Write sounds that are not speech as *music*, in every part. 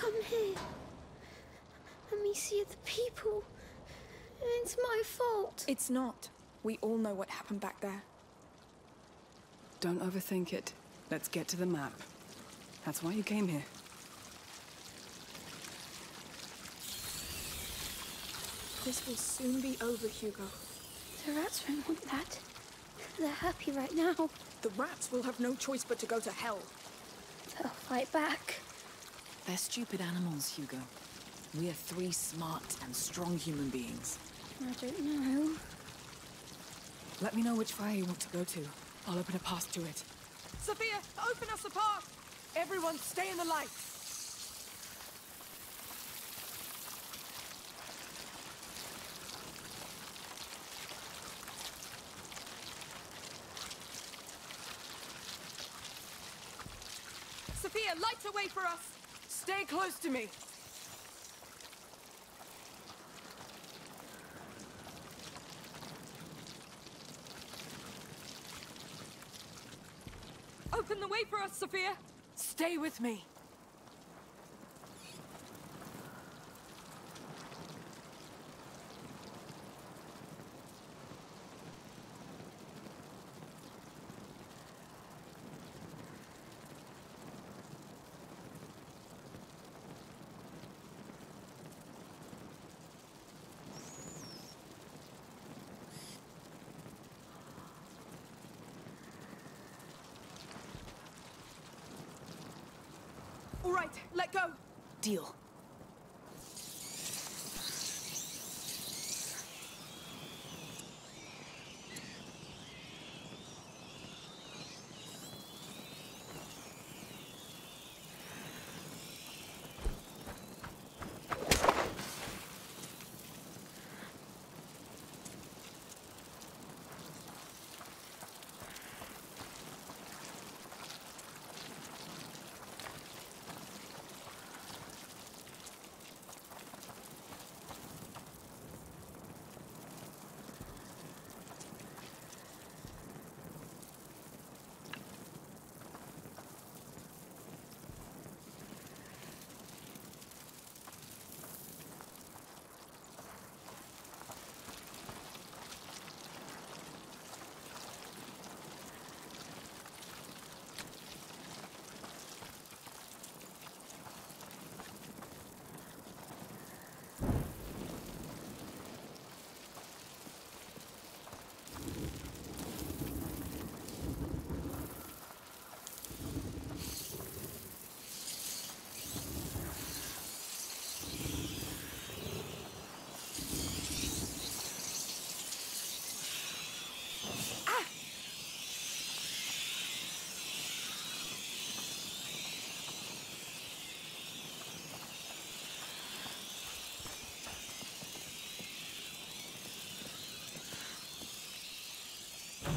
We've come here. And we see the people. It's my fault. It's not. We all know what happened back there. Don't overthink it. Let's get to the map. That's why you came here. This will soon be over, Hugo. The rats won't want that. They're happy right now. The rats will have no choice but to go to hell. They'll fight back. They're stupid animals, Hugo. We are three smart and strong human beings. I don't know. Let me know which fire you want to go to. I'll open a path to it. Sophia, open us a path! Everyone, stay in the light! Sophia, light a way for us! Stay close to me! Open the way for us, Sophia! Stay with me! All right, let go! Deal.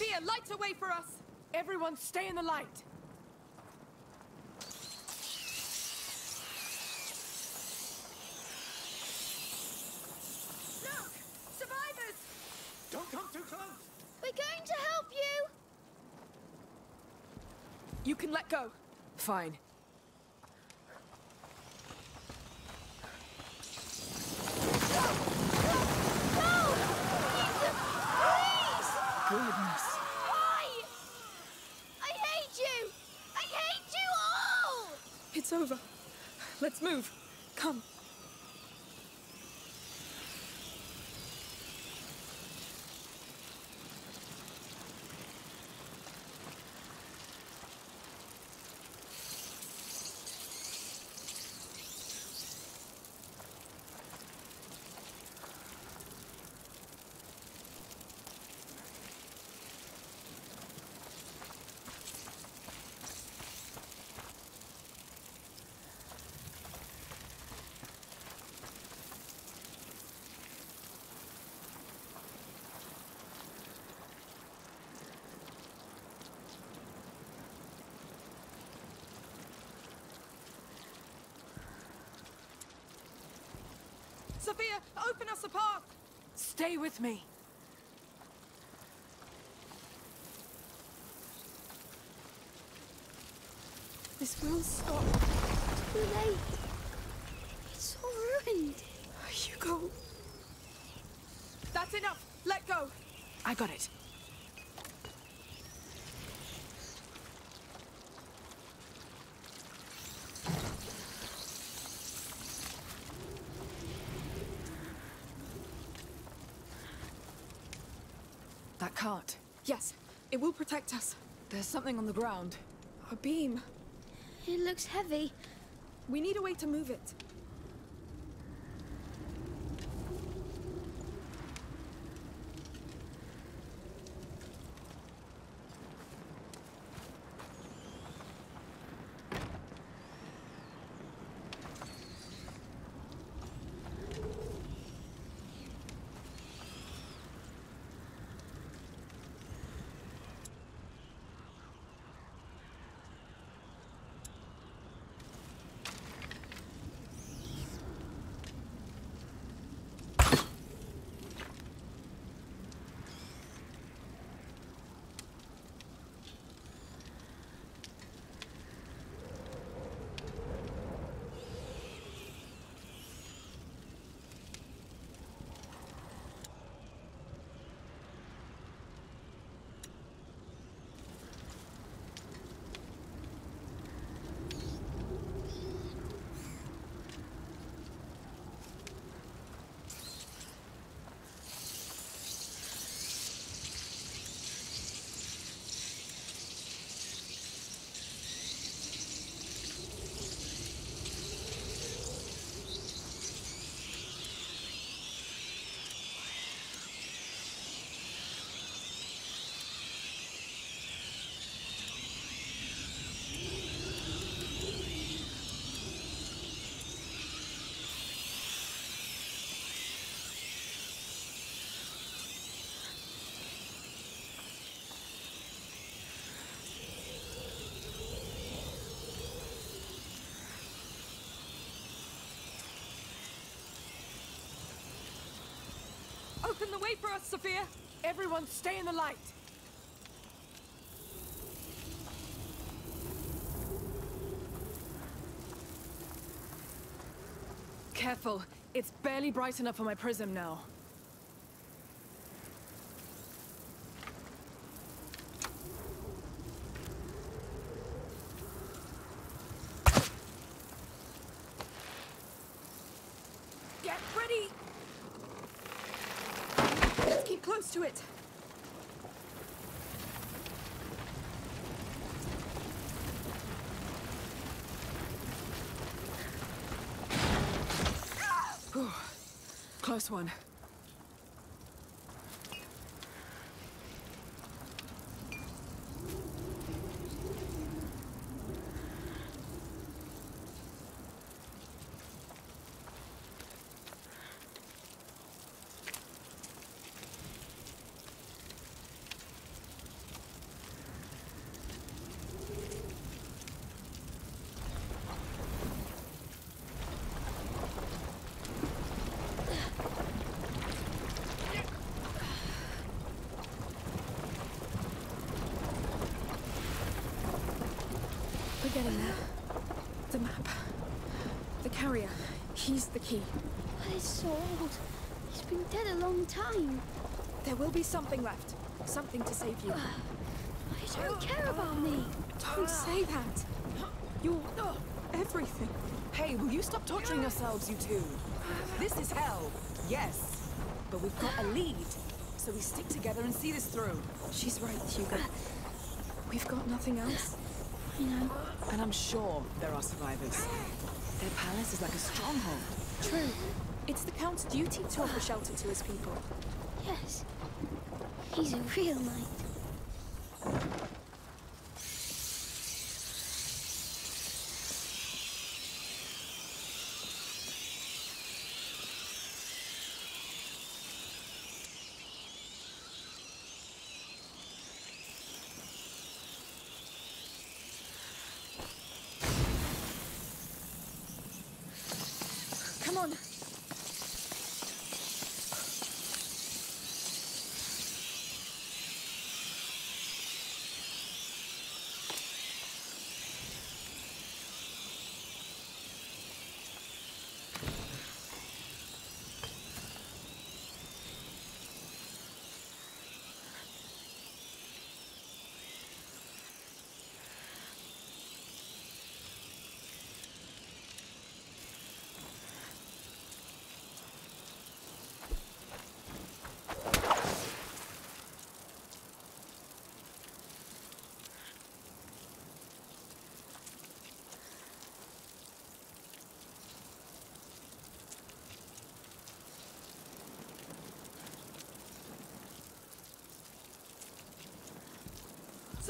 Sophia, light a way for us! Everyone, stay in the light! Look! Survivors! Don't come too close! We're going to help you! You can let go. Fine. Goodness. Why? I hate you! I hate you all! It's over. Move. Come. Sophia, open us a path! Stay with me. This will stop. Too late. It's all ruined. Hugo. That's enough. Let go. I got it. Cart. Yes, it will protect us. There's something on the ground. A beam. It looks heavy. We need a way to move it. Open the way for us, Sophia! Everyone stay in the light! Careful. It's barely bright enough for my prism now. Get ready! Let's keep close to it. Close one. He's the key. But it's so old. He's been dead a long time. There will be something left. Something to save you. I don't care about me. Don't say that. You're everything. Hey, will you stop torturing yourselves, you two? This is hell, yes. But we've got a lead, so we stick together and see this through. She's right, Hugo. We've got nothing else. I know. And I'm sure there are survivors. Their palace is like a stronghold. True. It's the Count's duty to offer shelter to his people. Yes. He's a real knight. Come on.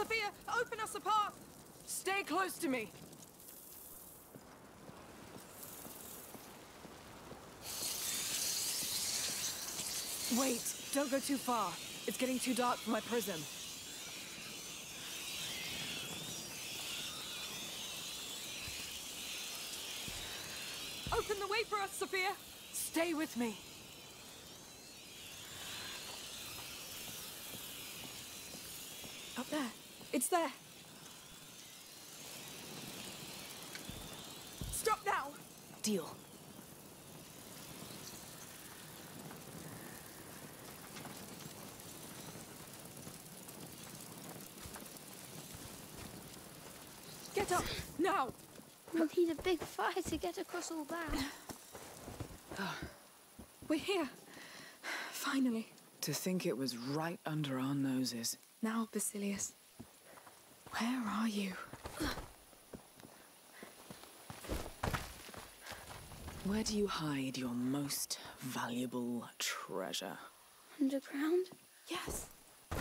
Sophia, open us a path! Stay close to me. Wait, don't go too far. It's getting too dark for my prism. Open the way for us, Sophia! Stay with me. Up there. It's there. Stop now! Deal. Get up. Now. We'll need a big fire to get across all that. *sighs* We're here. Finally. To think it was right under our noses. Now, Basilius. Where are you? Where do you hide your most valuable treasure? Underground? Yes.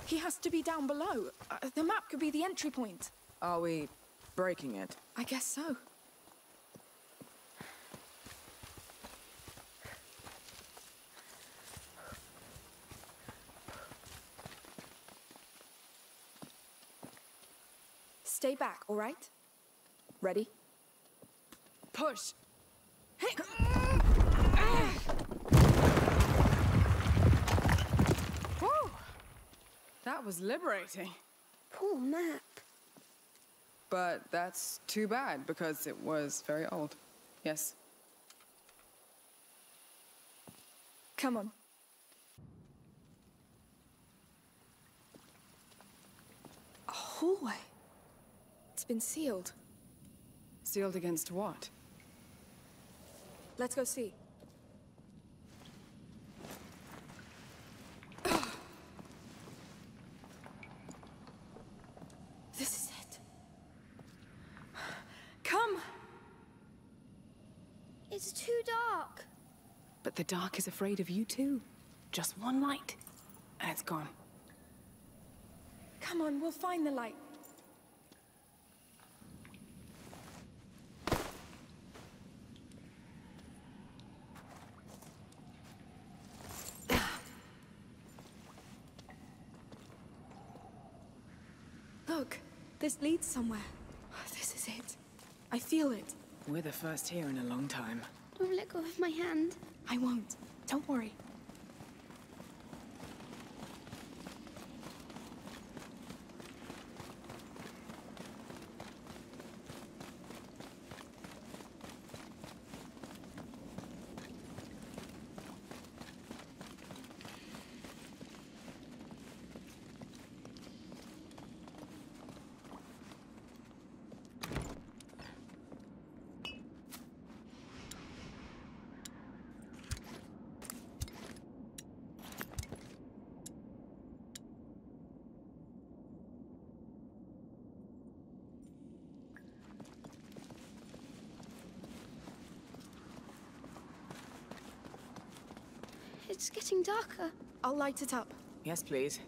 He has to be down below. Uh, the map could be the entry point. Are we breaking it? I guess so. Stay back, all right? Ready? Push! Whew! That was liberating. Poor map. But that's too bad because it was very old. Yes. Come on. A hallway. It's been sealed. Sealed against what? Let's go see. *sighs* This is it. Come! It's too dark. But the dark is afraid of you too. Just one light, and it's gone. Come on, we'll find the light. Look, this leads somewhere. Oh, this is it. I feel it. We're the first here in a long time. Don't let go of my hand. I won't. Don't worry. It's getting darker. I'll light it up. Yes, please.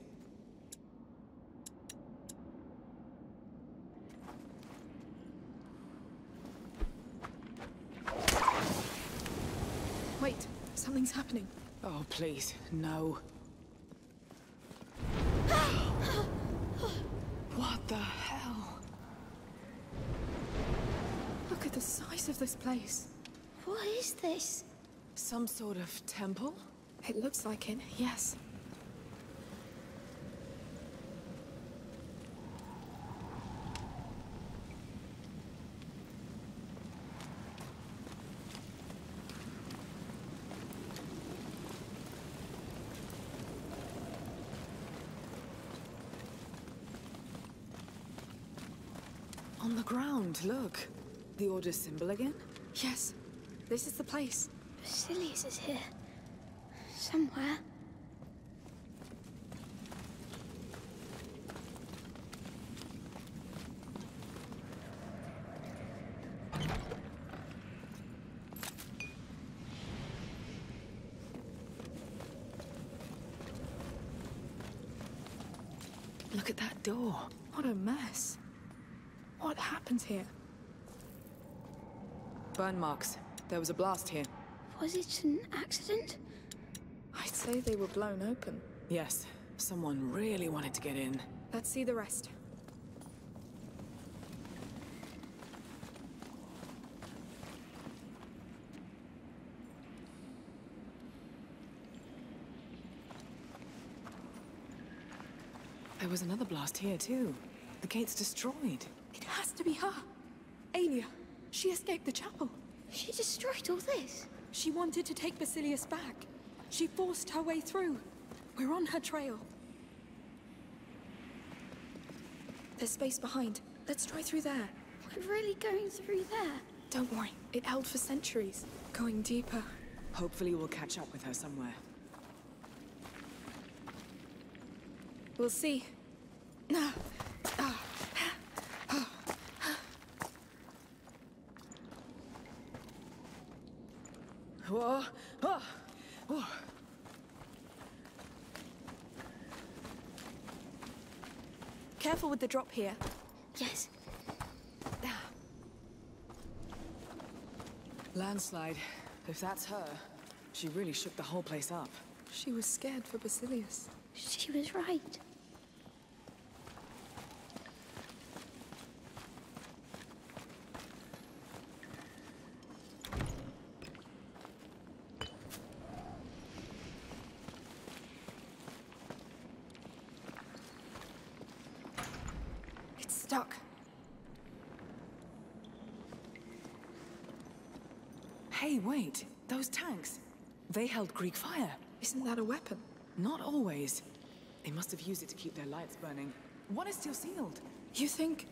Wait, something's happening. Oh, please, no. what the hell? Look at the size of this place. What is this? Some sort of temple? It looks like it, yes. On the ground, look. The Order symbol again? Yes, this is the place. Basilius is here. Somewhere. Look at that door. What a mess. What happened here? Burn marks. There was a blast here. Was it an accident? I'd say they were blown open. Yes, someone really wanted to get in. Let's see the rest. There was another blast here, too. The gate's destroyed. It has to be her. Aelia. She escaped the chapel. She destroyed all this. She wanted to take Basilius back. She forced her way through. We're on her trail. There's space behind. Let's try through there. We're really going through there. Don't worry. It held for centuries. Going deeper. Hopefully we'll catch up with her somewhere. We'll see. Ah. Ah. Whoa! Oh! Oh! Careful with the drop here. Yes. Landslide. If that's her, she really shook the whole place up. She was scared for Basilius. She was right. It's stuck. Hey, wait. Those tanks. Greek fire. Isn't that a weapon? Not always. They must have used it to keep their lights burning. One is still sealed. You think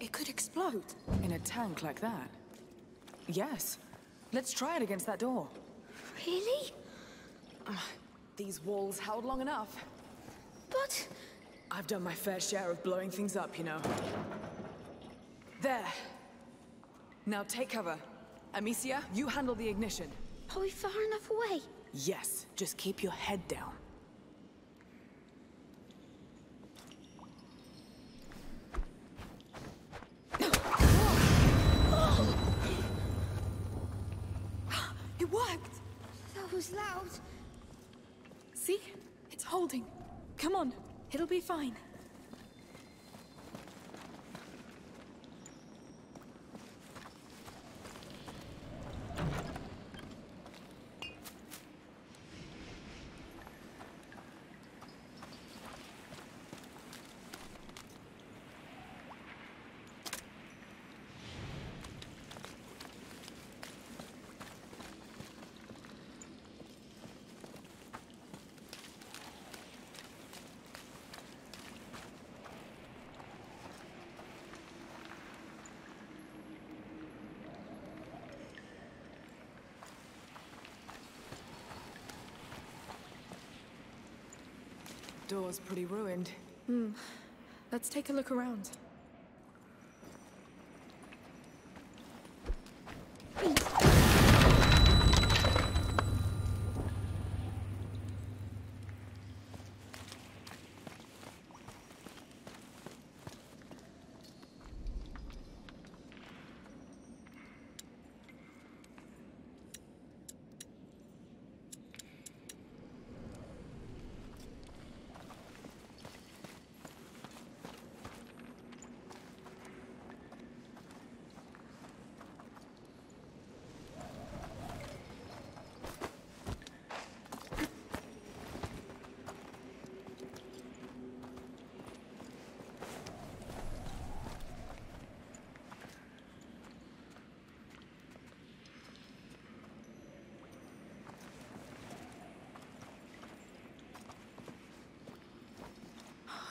it could explode? In a tank like that? Yes. Let's try it against that door. Really? Ah, these walls held long enough. But I've done my fair share of blowing things up, you know. There. Now take cover. Amicia, you handle the ignition. Are we far enough away? Yes, just keep your head down. *gasps* It worked! That was loud. See? It's holding. Come on, it'll be fine. Door's pretty ruined. Hmm. Let's take a look around.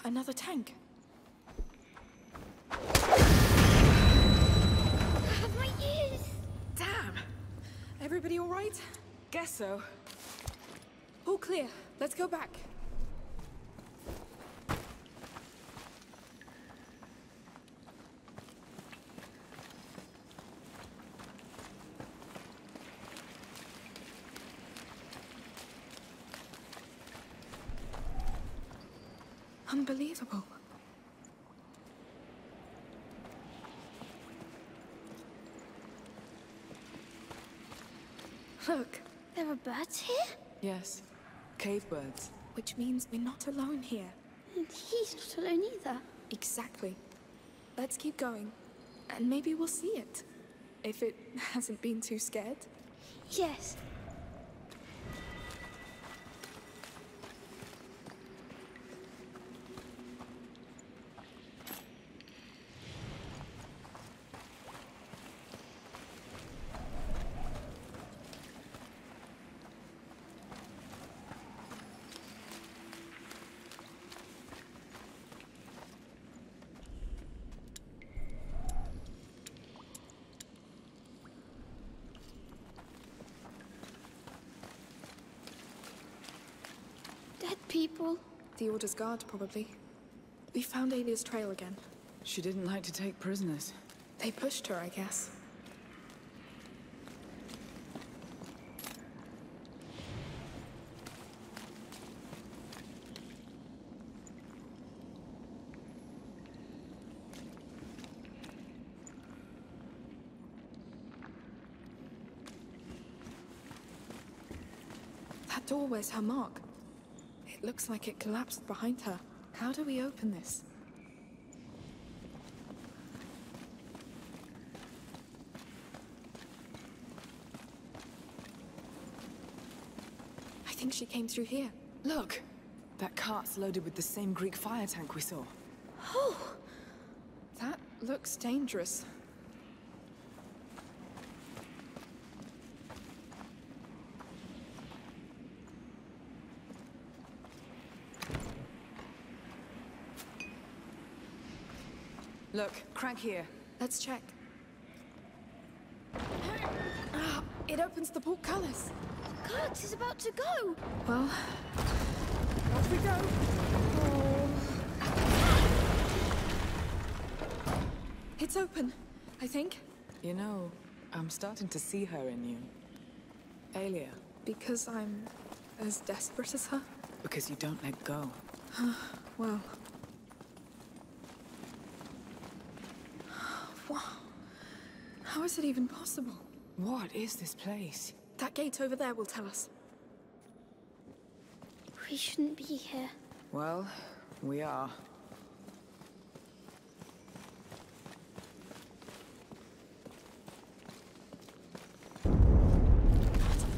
Another tank. My ears! Damn! Everybody all right? Guess so. All clear. Let's go back. Look, There are birds here? Yes. Cave birds. which means we're not alone here. And he's not alone either. Exactly. Let's keep going. And maybe we'll see it. If it *laughs* hasn't been too scared. Yes. Dead people. The Order's guard, probably. We found Aelia's trail again. She didn't like to take prisoners. They pushed her, I guess. That door wears her mark. Looks like it collapsed behind her. How do we open this? I think she came through here. Look! That cart's loaded with the same Greek fire tank we saw. Oh, That looks dangerous. Look, crank here. Let's check. Ah, it opens the portcullis. Guards is about to go. Well, off we go. It's open, I think, You know, I'm starting to see her in you. Aelia, because I'm as desperate as her. because you don't let go. *sighs* Well. Wow. How is it even possible? What is this place? That gate over there will tell us. We shouldn't be here. Well, we are.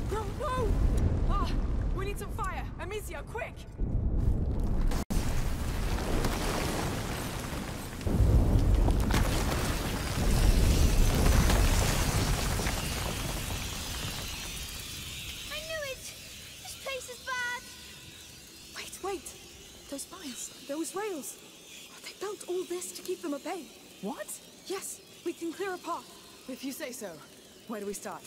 Whoa, whoa! Ah, we need some fire. Amicia, quick! I knew it! This place is bad! Wait, wait! Those fires, those rails. They built all this to keep them at bay. What? Yes, we can clear a path. If you say so. Where do we start?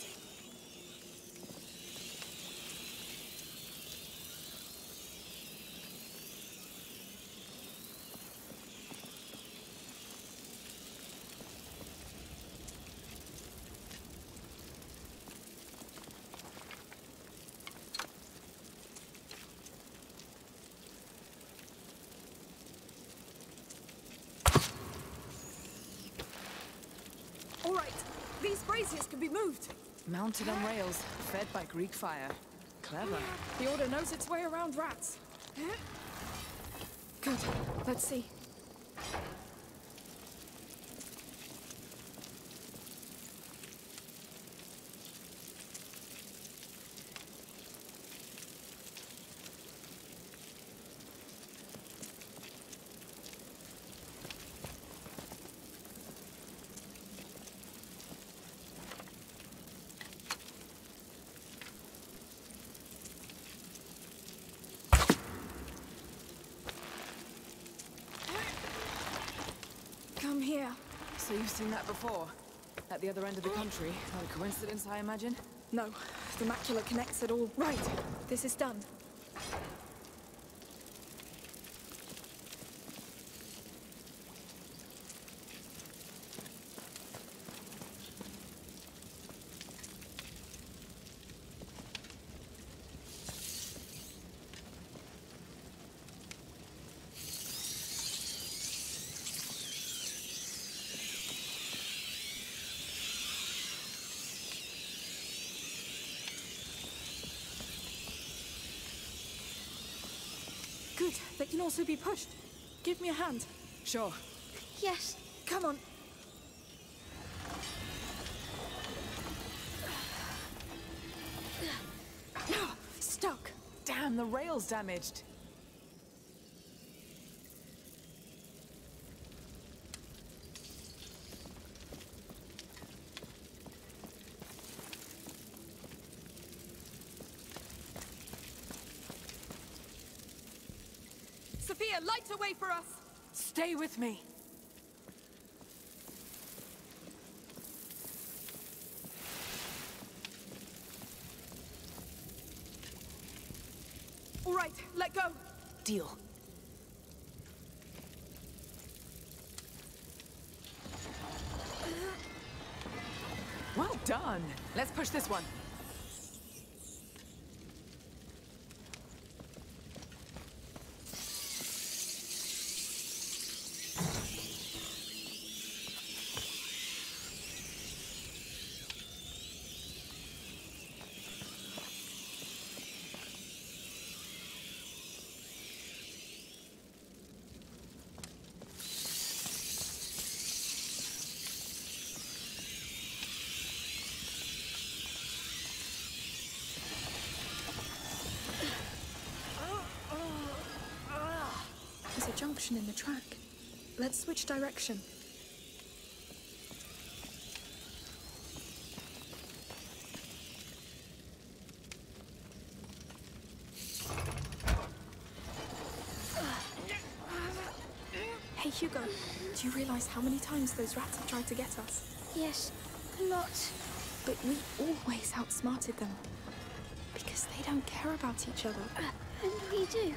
All right, these braziers can be moved. Mounted on rails, fed by Greek fire. Clever. The Order knows its way around rats. Good. Let's see. So you've seen that before? At the other end of the country? Not a coincidence, I imagine? No, the macula connects it all. Right, this is done. Good, they can also be pushed. Give me a hand. Sure. Yes. Come on. Stuck. Damn, the rail's damaged. For us! Stay with me. All right, let go! Deal. Well done. Let's push this one. There's a junction in the track. Let's switch direction. Hey Hugo, do you realize how many times those rats have tried to get us? Yes. A lot. But we always outsmarted them. Because they don't care about each other. Uh, and we do.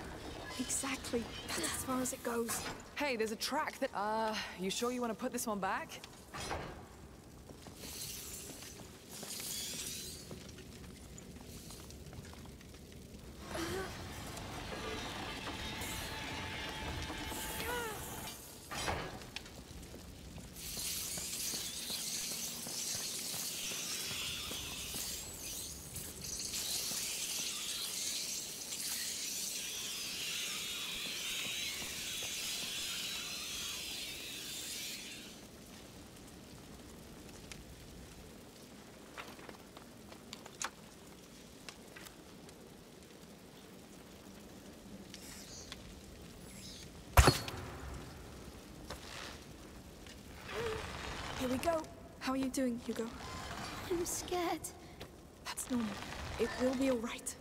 Exactly. That's as far as it goes. Hey, there's a track that... Uh, you sure you want to put this one back? Here we go. How are you doing, Hugo? I'm scared. That's normal. It will be all right.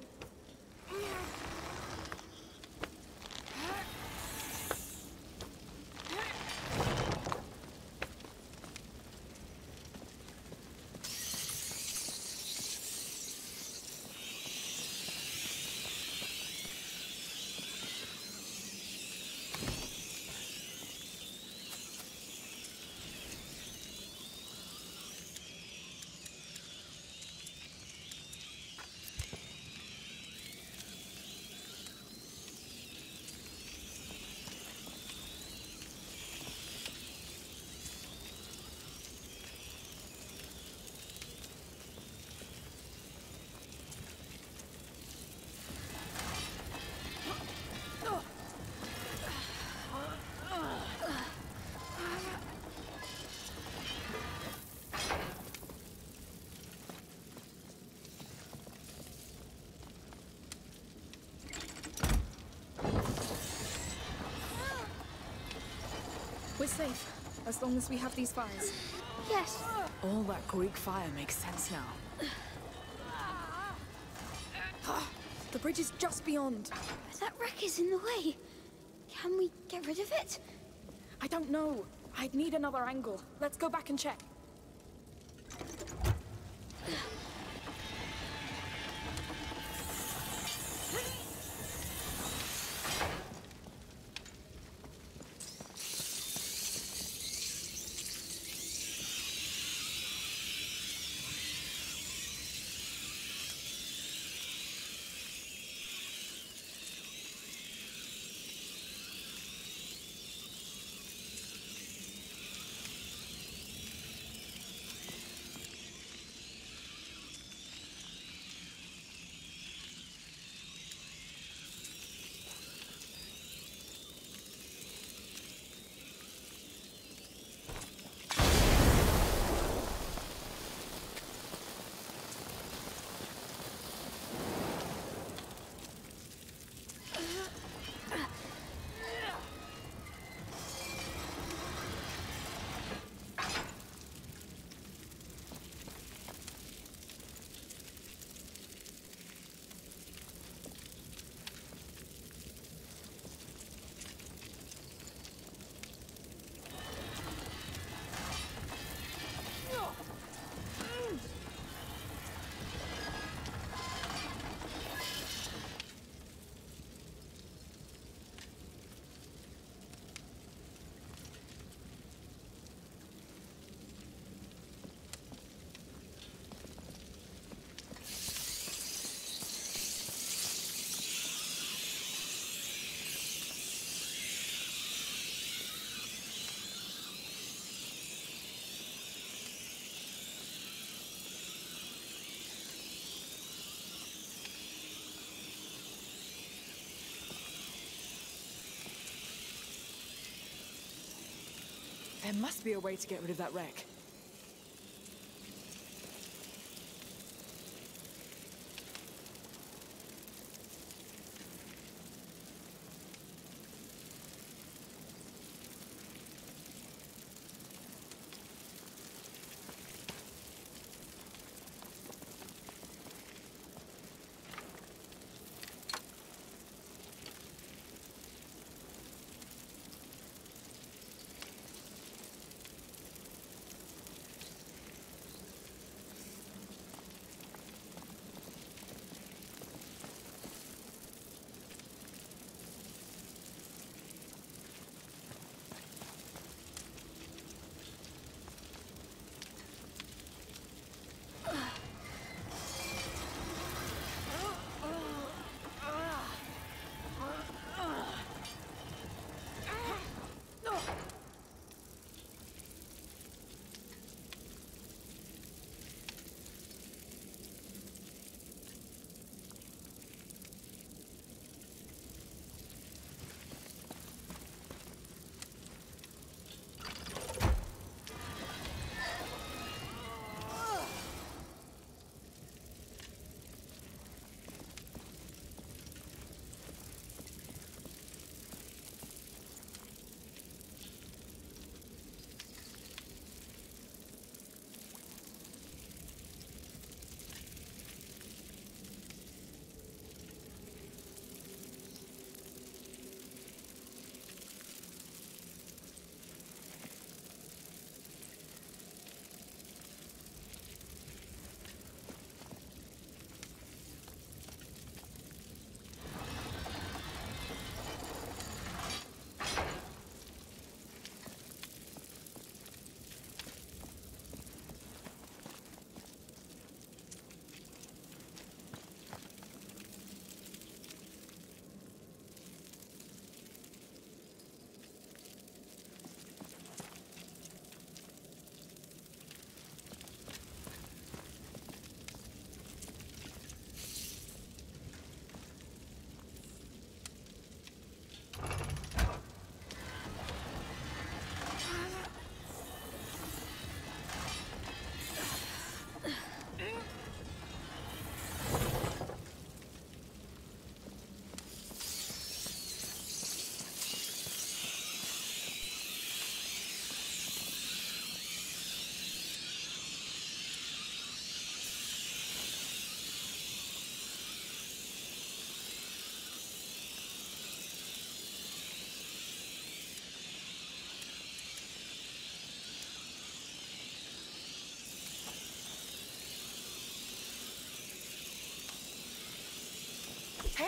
We're safe, as long as we have these fires. Yes. All that Greek fire makes sense now. Ah, the bridge is just beyond. But that wreck is in the way. Can we get rid of it? I don't know. I'd need another angle. Let's go back and check. There must be a way to get rid of that wreck.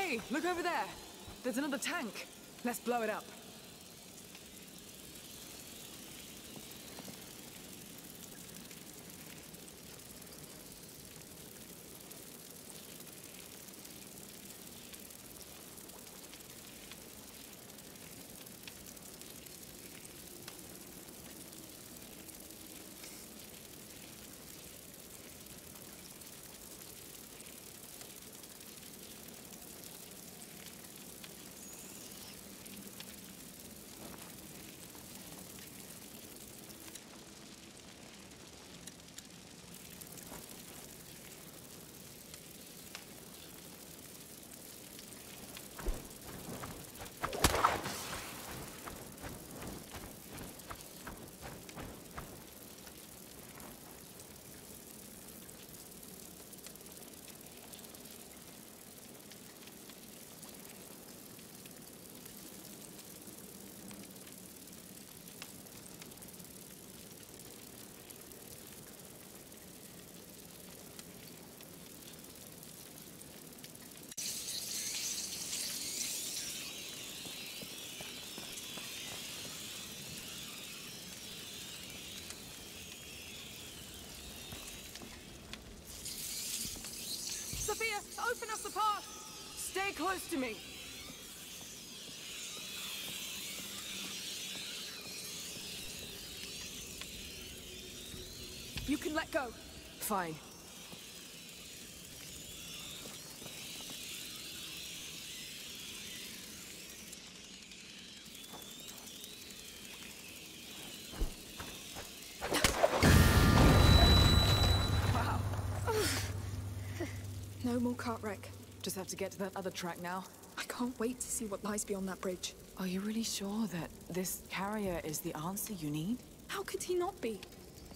Hey, look over there. There's another tank. Let's blow it up. Sophia, open us path! Stay close to me. You can let go. Fine. No more cart wreck. Just have to get to that other track now. I can't wait to see what lies beyond that bridge. Are you really sure that this carrier is the answer you need? How could he not be?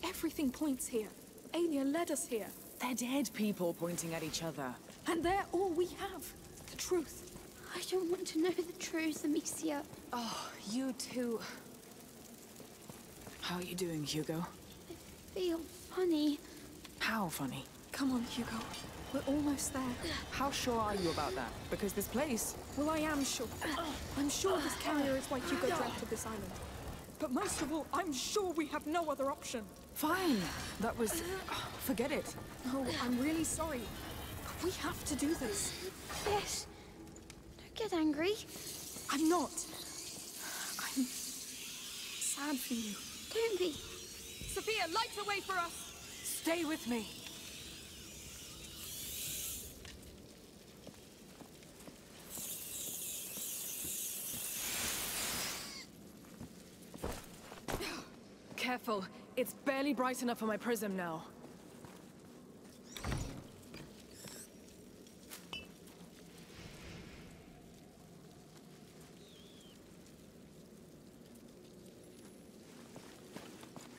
Everything points here. Aelia led us here. They're dead people pointing at each other. And they're all we have. The truth. I don't want to know the truth, Amicia. Oh, you too. How are you doing, Hugo? I Feel funny. How funny? Come on, Hugo. We're almost there. How sure are you about that? Because this place... Well, I am sure. I'm sure this carrier is why Hugo dreamt of this island. But most of all, I'm sure we have no other option. Fine. That was... Forget it. No, I'm really sorry. But we have to do this. Yes. Don't get angry. I'm not. I'm sad for you. Don't be. Sophia, light the way for us! Stay with me. Careful. It's barely bright enough for my prism now.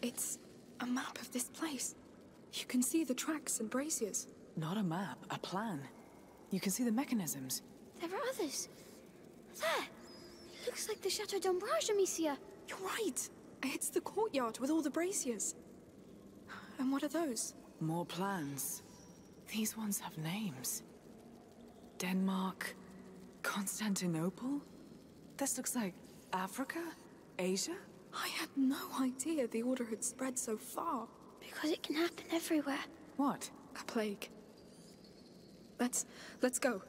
It's a map of this place. You can see the tracks and braziers. Not a map, a plan. You can see the mechanisms. There are others. There. It looks like the Chateau d'Ombrage, Amicia. You're right. It's the courtyard with all the braziers. And what are those? More plans. These ones have names. Denmark, Constantinople? This looks like Africa? Asia? I had no idea the order had spread so far. Because it can happen everywhere. What? A plague. Let's... let's go.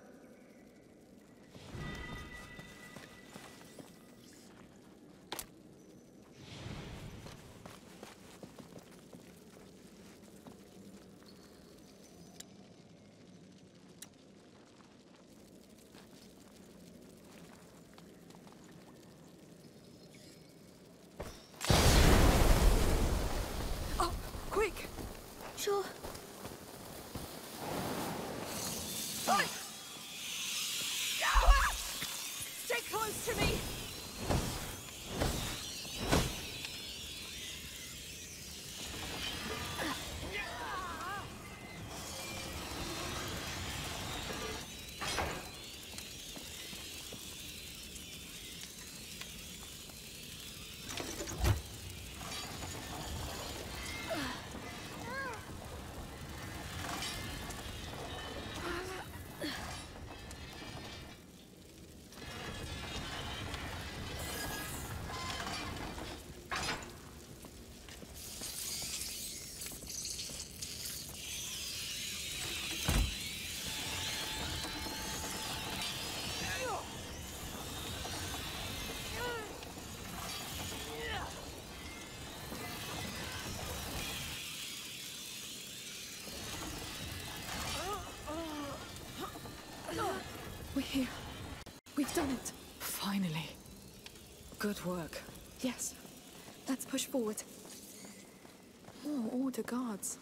Oh, quick! Sure. Done it. Finally. Good work. Yes. Let's push forward. More Order guards.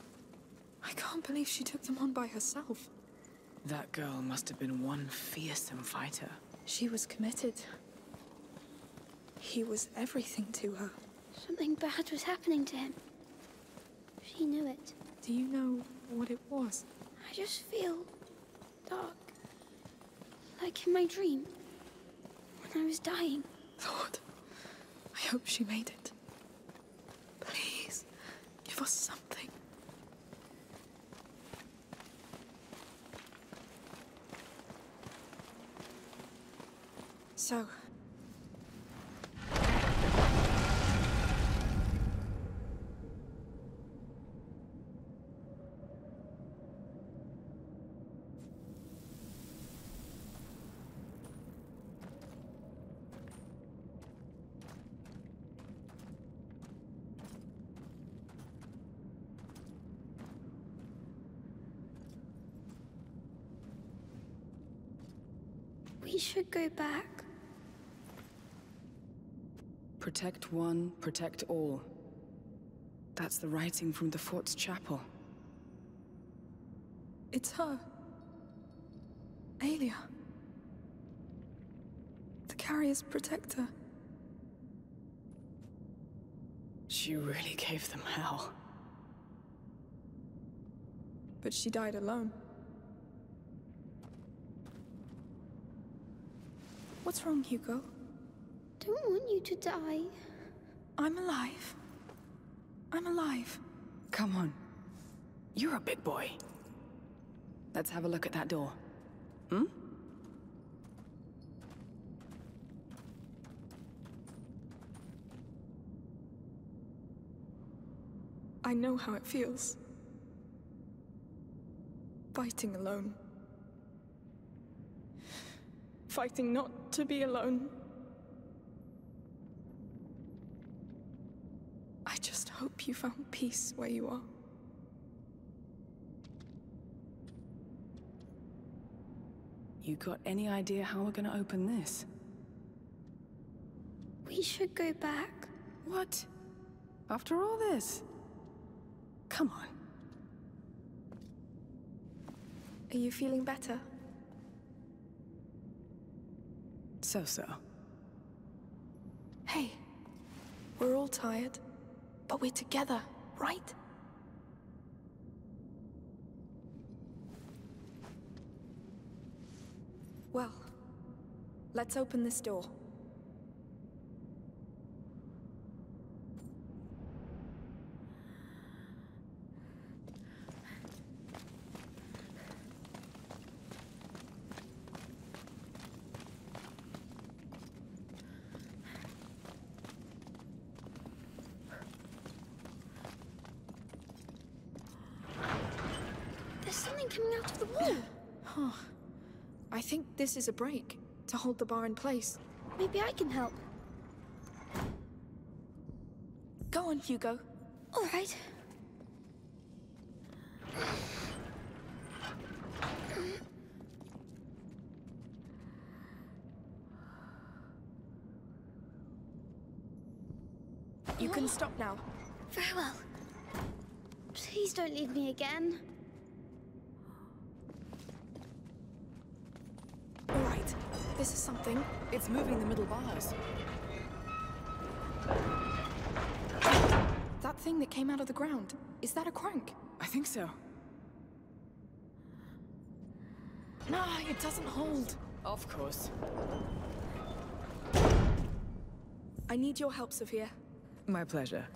I can't believe she took them on by herself. That girl must have been one fearsome fighter. She was committed. He was everything to her. Something bad was happening to him. She knew it. Do you know what it was? I just feel dark. Like in my dream. When I was dying. Lord, I hope she made it. Please, give us something. So, We should go back. Protect one, protect all. That's the writing from the fort's chapel. it's her. Aelia. The carrier's protector. She really gave them hell. But she died alone. What's wrong, Hugo? Don't want you to die. I'm alive. I'm alive. Come on. You're a big boy. Let's have a look at that door. Hmm? I know how it feels. Fighting alone. Fighting not to be alone. I just hope you found peace where you are. You got any idea how we're gonna open this? We should go back. What? After all this? Come on. Are you feeling better? So-so. Hey, we're all tired, but we're together, right? Well, let's open this door. There's something coming out of the wall. I think this is a brake to hold the bar in place. Maybe I can help. Go on, Hugo. All right. You can stop now. Very well. Please don't leave me again. All right, this is something. It's moving the middle bars. That thing that came out of the ground, is that a crank? I think so. Nah, it doesn't hold. Of course. I need your help, Sophia. My pleasure.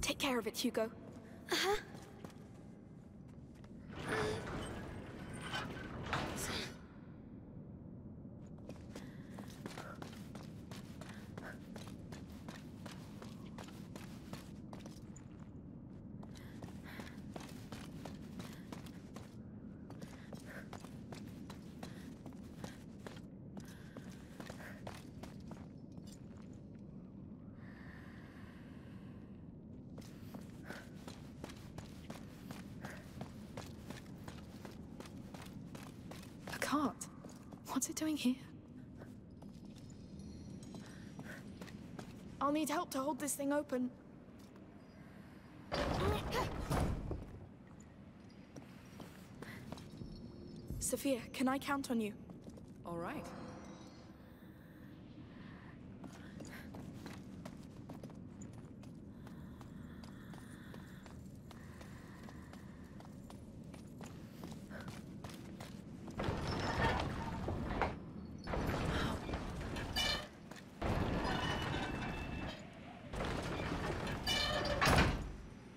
Take care of it, Hugo. What's it doing here? I'll need help to hold this thing open. Sophia, can I count on you? All right.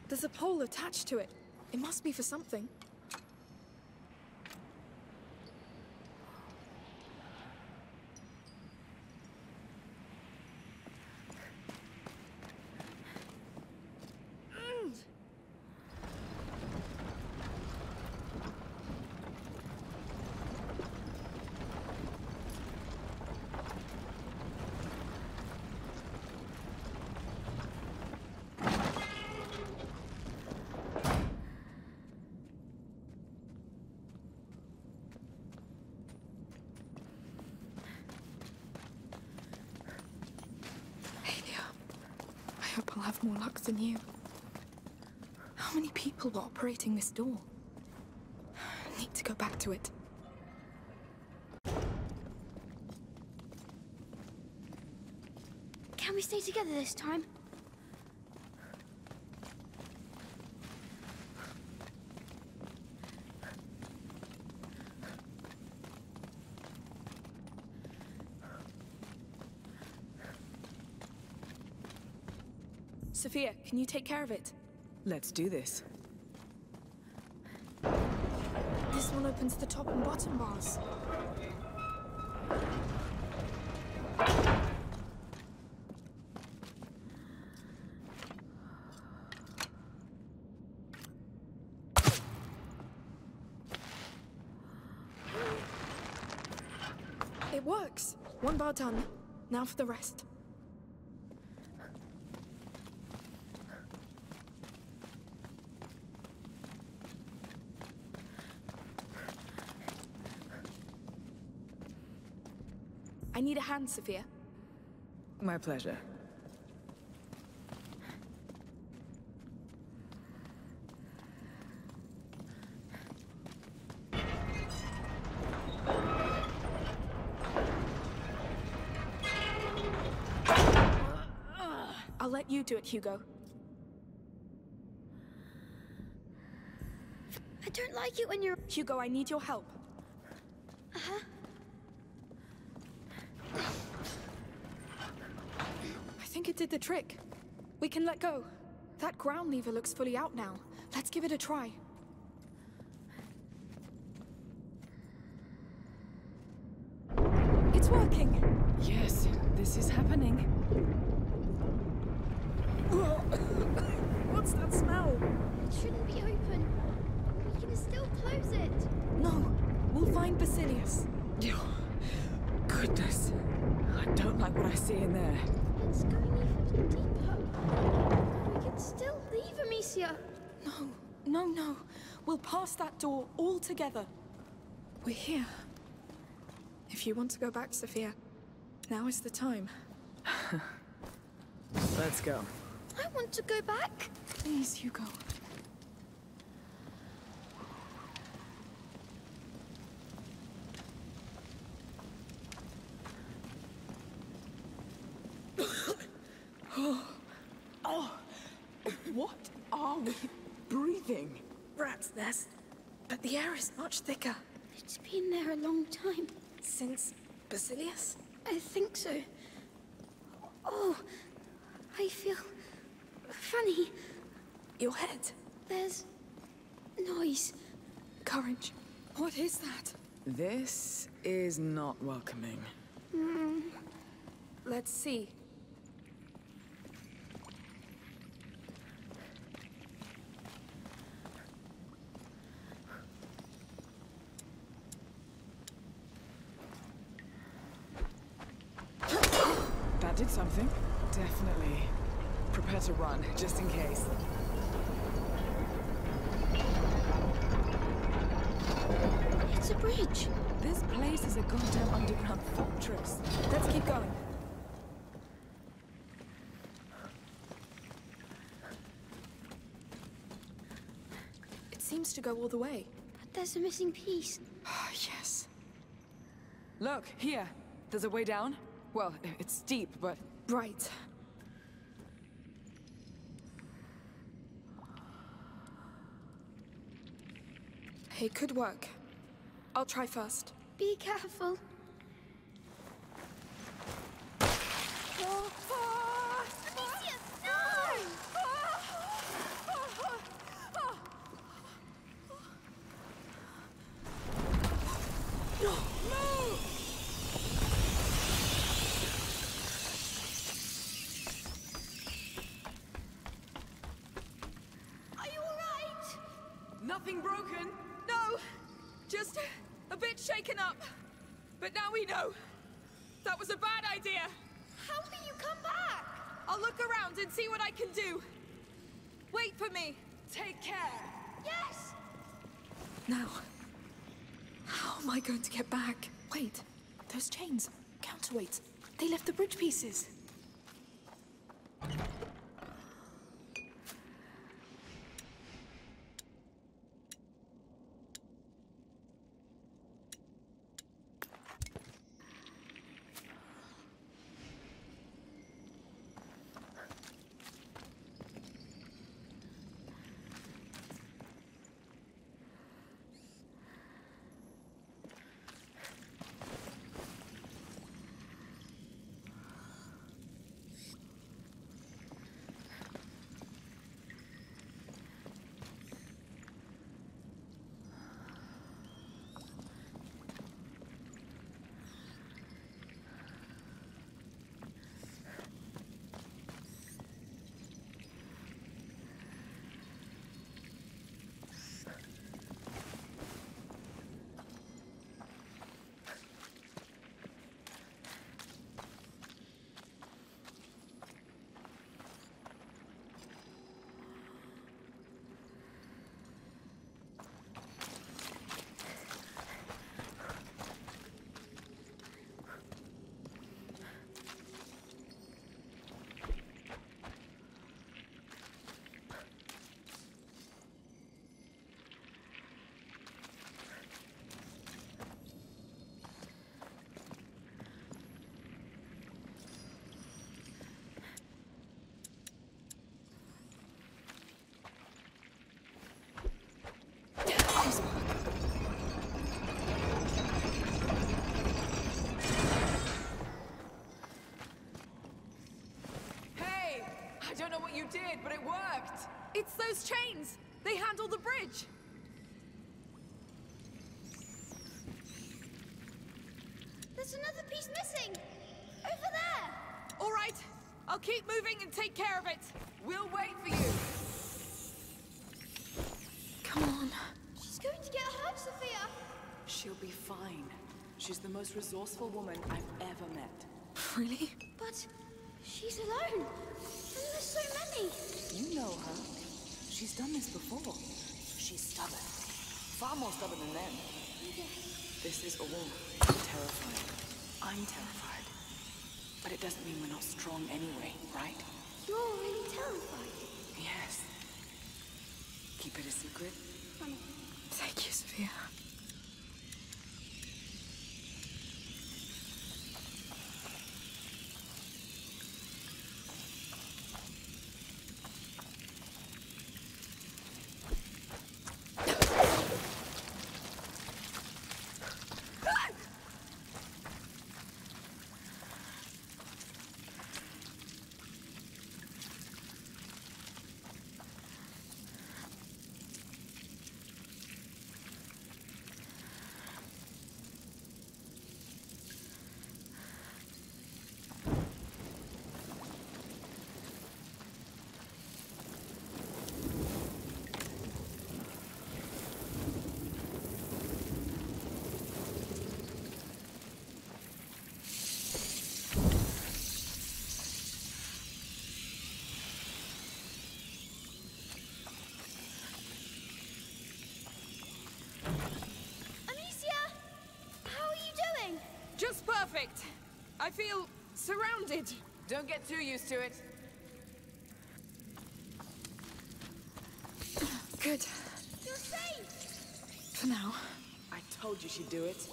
There's a pole attached to it. It must be for something. Aelia, I hope I'll have more luck than you. How many people were operating this door? I need to go back to it. Can we stay together this time? Sophia, can you take care of it? Let's do this. This one opens the top and bottom bars. It works. One bar done. Now for the rest. Hand, Sophia. My pleasure. I'll let you do it, Hugo. I don't like it when you're. Hugo, I need your help. I think it did the trick. We can let go. That ground lever looks fully out now. Let's give it a try. It's working. Yes, this is happening. *laughs* What's that smell? It shouldn't be open. We can still close it. No, we'll find Basilius. Goodness. I don't like what I see in there. It's going even deeper. We can still leave Amicia. No, no, no. We'll pass that door all together. We're here. If you want to go back, Sophia, now is the time. *laughs* Let's go. I want to go back. Please, Hugo. Oh. Oh. What are we breathing? Rat's nest. But the air is much thicker. It's been there a long time. Since Basilius? I think so. Oh, I feel funny. Your head. There's noise. Courage. What is that? This is not welcoming. Mm. Let's see. That did something. Definitely. Prepare to run, just in case. It's a bridge. This place is a goddamn underground fortress. Let's keep going. It seems to go all the way. But there's a missing piece. *sighs* Yes. Look, here. There's a way down. Well, it's steep, but Right. It could work. I'll try first. Be careful. Amicia, no! Are you alright? Nothing broken. No, just a bit shaken up. But now we know. That was a bad idea. How can you come back? I'll look around and see what I can do. Wait for me. Take care. Yes! Now. How am I going to get back? Wait. Those chains. Counterweights. They left the bridge pieces. Know what you did, but it worked. It's those chains. They handle the bridge. There's another piece missing! Over there! All right, I'll keep moving and take care of it. We'll wait for you. Come on. She's going to get hurt, Sophia! she'll be fine. She's the most resourceful woman I've ever met. Really? But she's alone. And there's so many. Her. She's done this before. She's stubborn. Far more stubborn than them. This is all terrifying. I'm terrified. But it doesn't mean we're not strong anyway, right? You're already terrified. Yes. Keep it a secret. Thank you, Sophia. I feel surrounded. Don't get too used to it. Good. You're safe! For now. I told you she'd do it.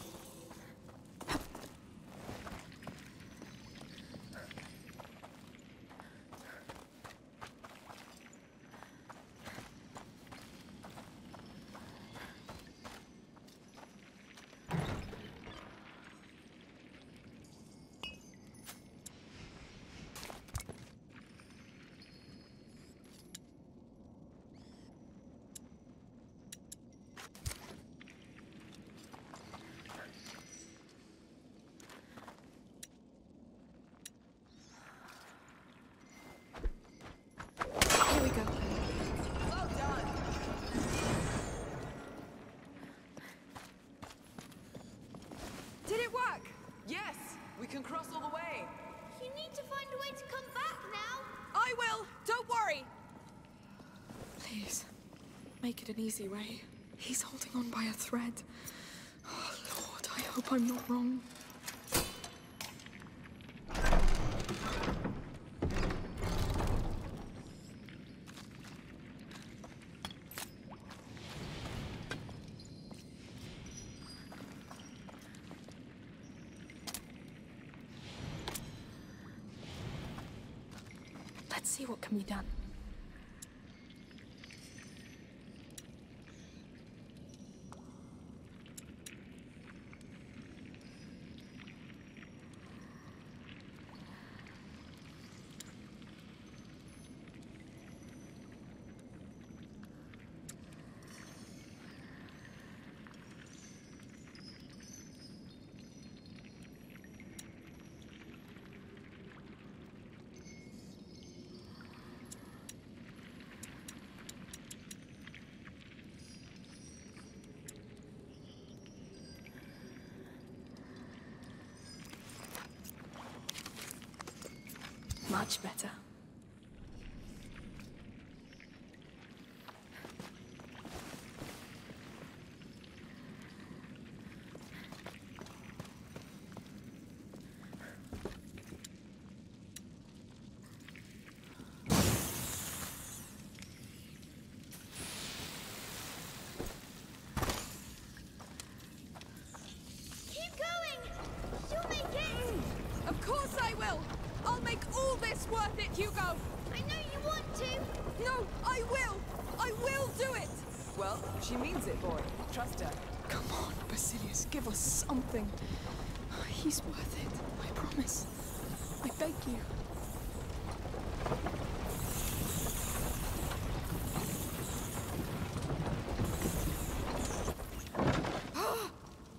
Here we go. Well done. Did it work? Yes, we can cross all the way. You need to find a way to come back now. I will. Don't worry. Please. Make it an easy way. He's holding on by a thread. Oh, Lord, I hope I'm not wrong. Let's see what can be done. Much better. Keep going! You'll make it! Of course I will. I'll make all this worth it, Hugo. I know you want to! No, I will. I will do it. Well, she means it, boy. Trust her. Come on, Basilius, give us something. *sighs* He's worth it, I promise. I beg you.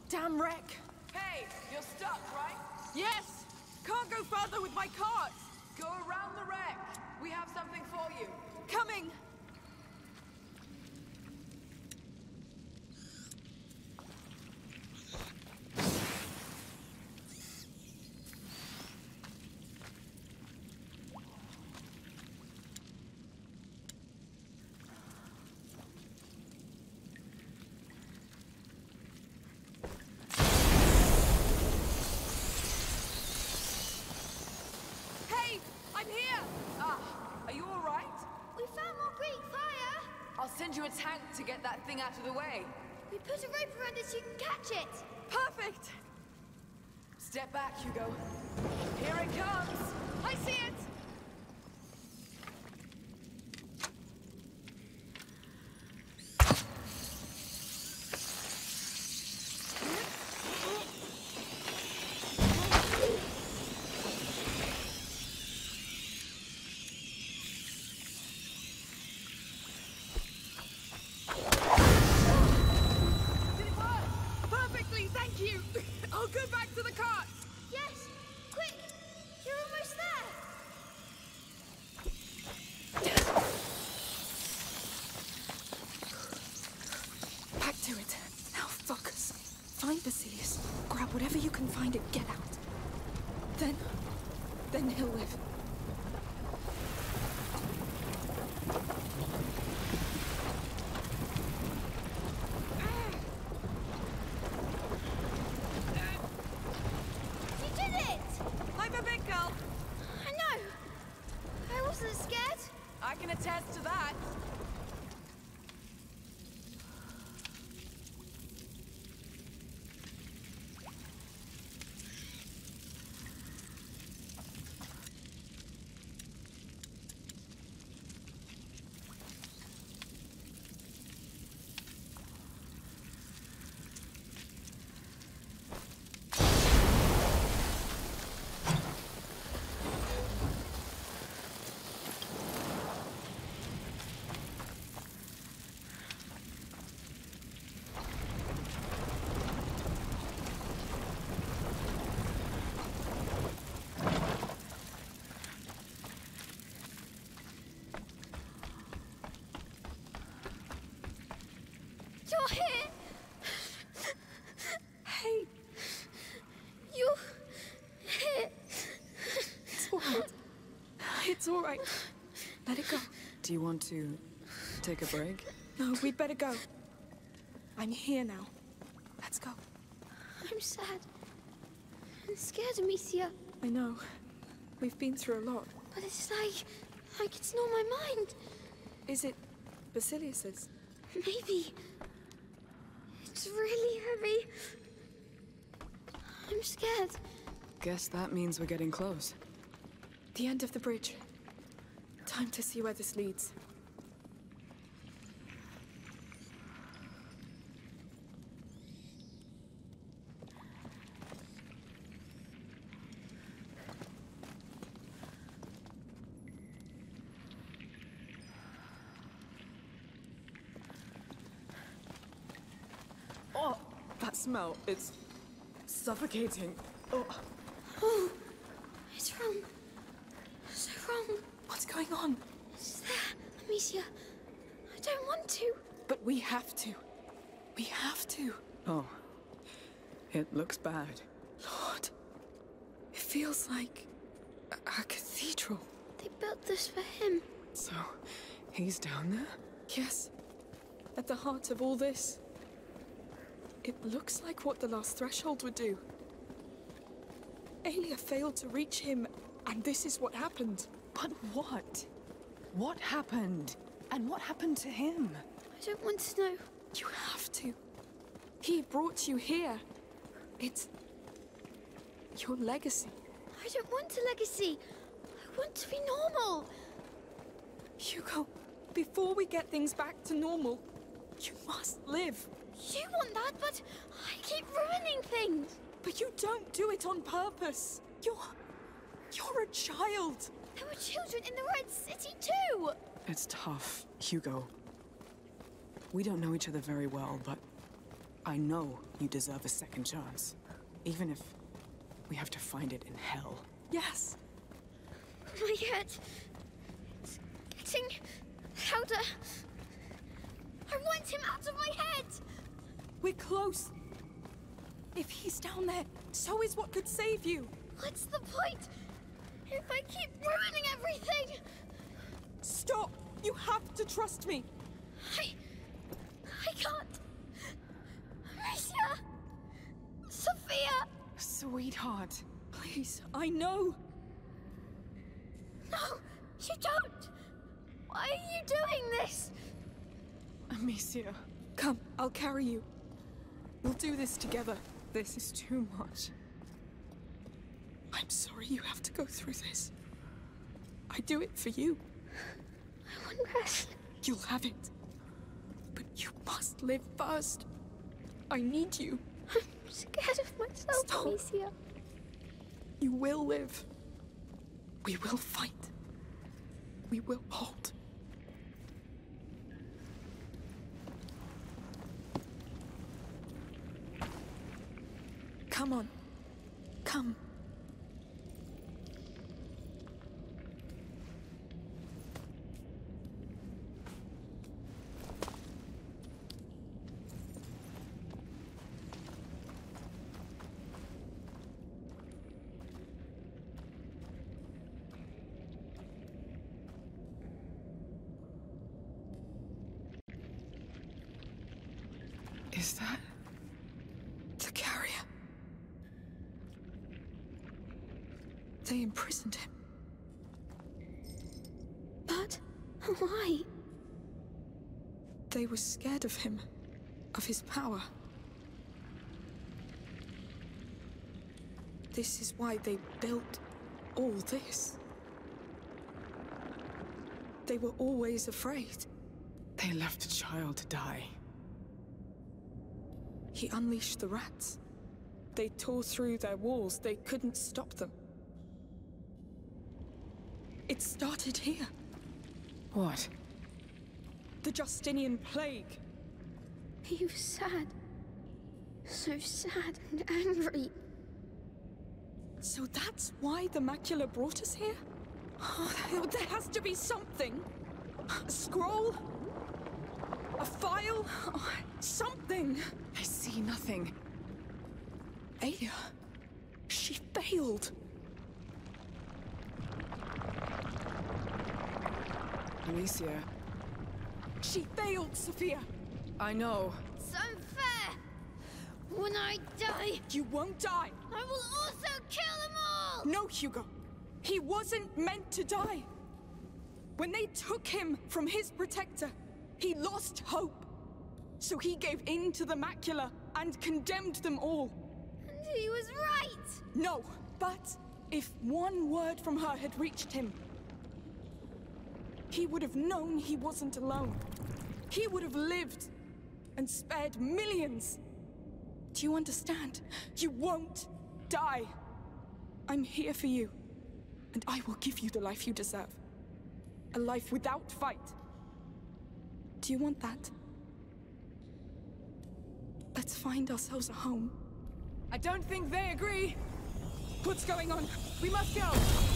Damn wreck! Hey, you're stuck, right? Yes. Can't go further with my cart. Go around the wreck. We have something for you. Coming. Hey, I'm here. Ah, are you all right? We found more Greek fire! I'll send you a tank to get that thing out of the way. We put a rope around it so you can catch it! Perfect. Step back, Hugo. Here it comes. I see it. Did it work? Perfectly, thank you. I'll go back to the cart. Yes! Quick! You're almost there! Back to it. Now focus. Find Basilius. Grab whatever you can find and get out. Then, live. You did it! attest to that. You're here! Hey, You're here! it's all right. It's all right. Let it go. Do you want to take a break? No, we'd better go. I'm here now. Let's go. I'm sad. I'm scared, Amicia. I know. We've been through a lot. But it's like... like it's not my mind. Is it Basilius's? Maybe. It's really heavy. I'm scared. Guess that means we're getting close. The end of the bridge. Time to see where this leads. Oh, that smell. It's suffocating. Oh, it's wrong. So wrong. What's going on? It's there, Amicia. I don't want to. But we have to. We have to. oh. It looks bad. Lord. It feels like a, a cathedral. They built this for him. So, he's down there? Yes. At the heart of all this. It looks like what the last threshold would do. Aelia failed to reach him, and this is what happened. But what? What happened? And what happened to him? I don't want to know. You have to. He brought you here. It's your legacy. I don't want a legacy. I want to be normal. Hugo, before we get things back to normal, you must live. You want that, but I keep ruining things. But you don't do it on purpose. You're. You're a child. There were children in the Red City too. It's tough, Hugo. We don't know each other very well, but I know you deserve a second chance. Even if we have to find it in hell. Yes. My head. It's getting louder. I want him out of my head. We're close. If he's down there, so is what could save you. What's the point? If I keep ruining everything. Stop! You have to trust me. I. I can't. Amicia! Sophia! Sweetheart. Please, I know. No, you don't! Why are you doing this? Amicia, Come, I'll carry you. We'll do this together. this is too much. I'm sorry you have to go through this. I do it for you. I want rest. You'll have it. But you must live first. I need you. I'm scared of myself, Stop. Amicia. You will live. We will fight. We will hold. Come on. Come. Is that? The carrier. They imprisoned him. But Why? They were scared of him, of his power. This is why they built all this. They were always afraid. They left a child to die. He unleashed the rats. They tore through their walls. They couldn't stop them. It started here. What? The Justinian plague. He was sad. So sad and angry. So that's why the macula brought us here? Oh, there- there has to be something. A scroll? A file? Oh, something. I see nothing. Aya. She failed. Amicia, She failed, Sophia. I know. It's unfair! When I die, You won't die. I will also kill them all! No, Hugo. He wasn't meant to die. When they took him from his protector, he lost hope. So he gave in to the macula and condemned them all. And he was right! No, but if one word from her had reached him, he would have known he wasn't alone. He would have lived and spared millions. Do you understand? You won't die. I'm here for you, and I will give you the life you deserve. A life without fight. Do you want that? Let's find ourselves a home. I don't think they agree. What's going on? We must go!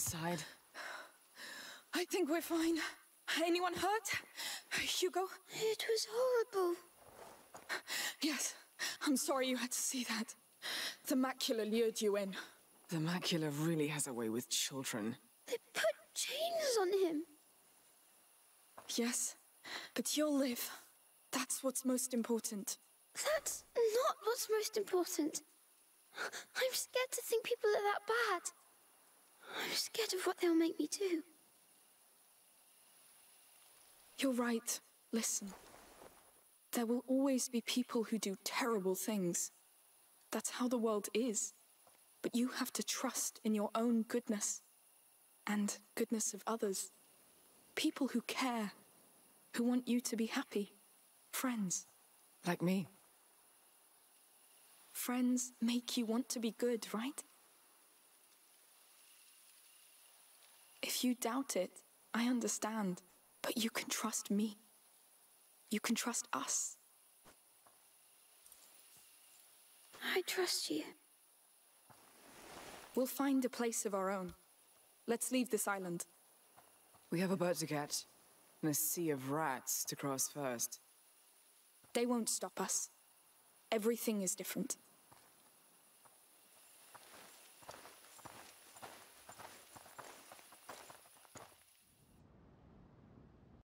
Inside. I think we're fine. Anyone hurt? Hugo? It was horrible. Yes. I'm sorry you had to see that. The macula lured you in. The macula really has a way with children. They put chains on him. Yes. But you'll live. That's what's most important. That's not what's most important. I'm scared to think people are that bad. I'm scared of what they'll make me do. You're right. Listen. There will always be people who do terrible things. That's how the world is. But you have to trust in your own goodness and goodness of others. People who care, who want you to be happy. Friends. Like me. Friends make you want to be good, right? If you doubt it, I understand. But you can trust me. You can trust us. I trust you. We'll find a place of our own. Let's leave this island. We have a bird to catch, and a sea of rats to cross first. They won't stop us. Everything is different.